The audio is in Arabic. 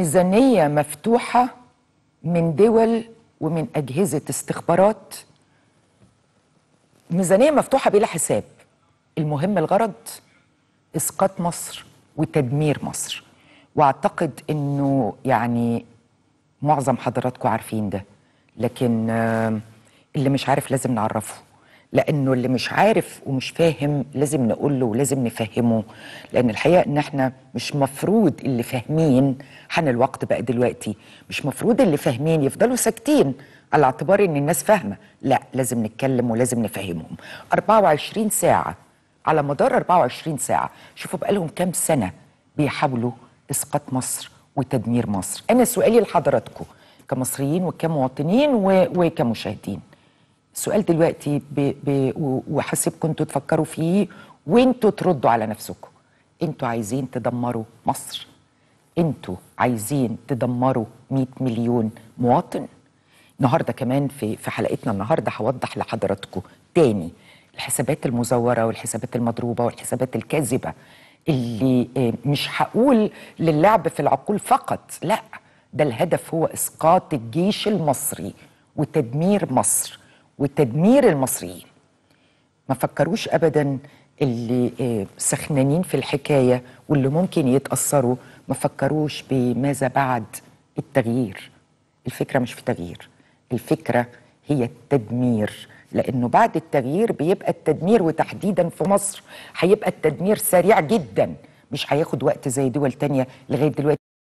ميزانية مفتوحة من دول ومن أجهزة استخبارات. ميزانية مفتوحة بلا حساب. المهم الغرض إسقاط مصر وتدمير مصر. وأعتقد أنه يعني معظم حضراتكم عارفين ده. لكن آه، اللي مش عارف لازم نعرفه. لأنه اللي مش عارف ومش فاهم لازم نقول له ولازم نفهمه. لأن الحقيقة إن إحنا مش مفروض اللي فاهمين حان الوقت بقى دلوقتي. مش مفروض اللي فاهمين يفضلوا ساكتين على اعتبار إن الناس فاهمة. لا لازم نتكلم ولازم نفهمهم. 24 ساعة على مدار 24 ساعة شوفوا بقالهم كام سنة بيحاولوا إسقاط مصر وتدمير مصر. أنا سؤالي لحضراتكم كمصريين وكمواطنين وكمشاهدين السؤال دلوقتي ب... ب... أنتوا تفكروا فيه وانتوا تردوا على نفسكم. أنتوا عايزين تدمروا مصر. أنتوا عايزين تدمروا 100 مليون مواطن. النهارده كمان في في حلقتنا النهارده هوضح لحضراتكم تاني الحسابات المزورة والحسابات المضروبة والحسابات الكاذبة اللي آه، مش هقول للعب في العقول فقط لا ده الهدف هو إسقاط الجيش المصري وتدمير مصر. وتدمير المصريين. ما فكروش ابدا اللي آه، سخنانين في الحكاية واللي ممكن يتأثروا. ما فكروش بماذا بعد؟ التغيير. الفكرة مش في تغيير. الفكرة هي التدمير. لأنه بعد التغيير بيبقى التدمير وتحديدا في مصر هيبقى التدمير سريع جدا. مش هياخد وقت زي دول تانية لغاية دلوقتي.